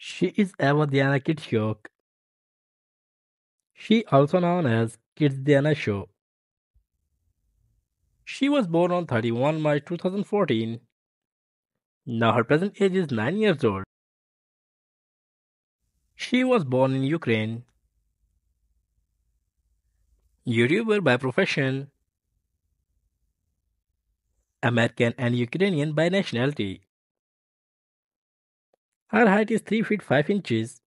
She is Eva Diana Kitschuk. She also known as Kids Diana Show. She was born on 31 March 2014. Now her present age is 9 years old. She was born in Ukraine. YouTuber by profession. American and Ukrainian by nationality. Her height is 3 feet 5 inches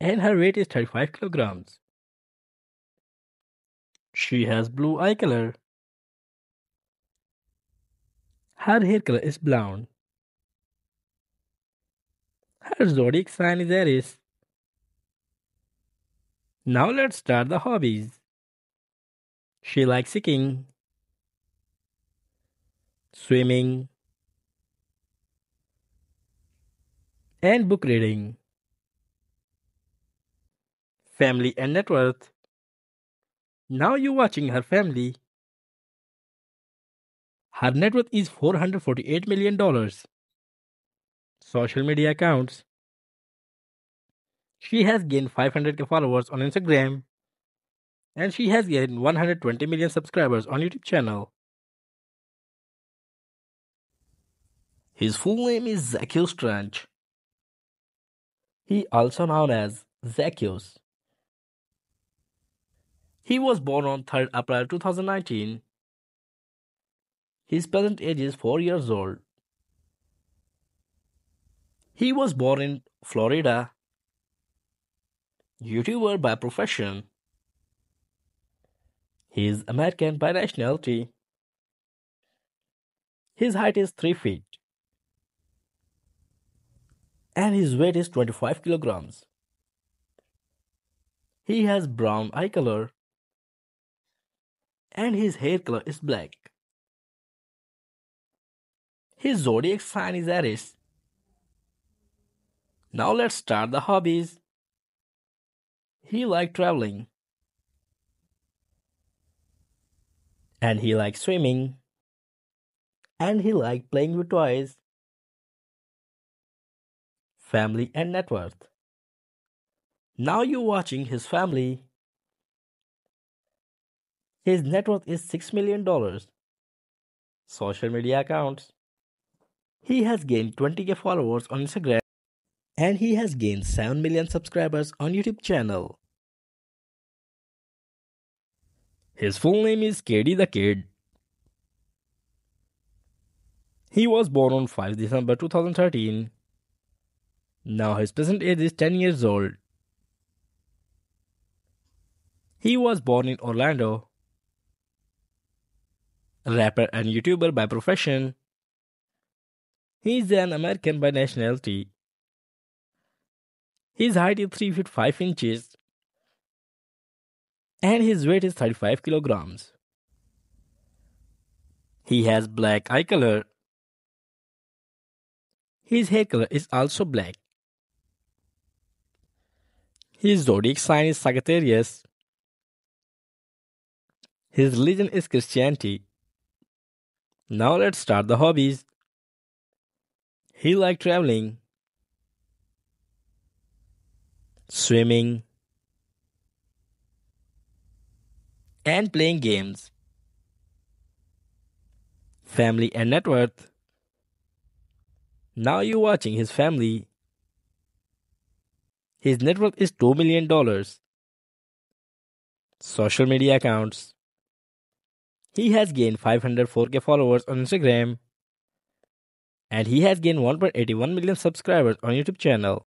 and her weight is 35 kilograms. She has blue eye color. Her hair color is blonde. Her zodiac sign is Aries. Now let's start the hobbies. She likes skiing, swimming, and book reading. Family and net worth. Now you're watching her family. Her net worth is $448 million. Social media accounts. She has gained 500k followers on Instagram and she has gained 120 million subscribers on YouTube channel. His full name is Zakyius Trench. He also known as Zakyius. He was born on 3rd April 2019. His present age is 4 years old. He was born in Florida. YouTuber by profession. He is American by nationality. His height is 3 feet. And his weight is 25 kilograms. He has brown eye color. And his hair color is black. His zodiac sign is Aries. Now let's start the hobbies. He likes traveling. And he likes swimming. And he likes playing with toys. Family and net worth. Now you're watching his family. His net worth is $6 million. Social media accounts. He has gained 20k followers on Instagram and he has gained 7 million subscribers on YouTube channel. His full name is KD Da Kid. He was born on 5 December 2013. Now his present age is 10 years old. He was born in Orlando. Rapper and YouTuber by profession. He is an American by nationality. His height is 3 feet 5 inches and his weight is 35 kilograms. He has black eye color. His hair color is also black. His zodiac sign is Sagittarius. His religion is Christianity. Now let's start the hobbies. He likes traveling, swimming, and playing games. Family and net worth. Now you're watching his family. His net worth is $2 million. Social media accounts. He has gained 504k followers on Instagram and he has gained 1.81 million subscribers on YouTube channel.